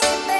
más.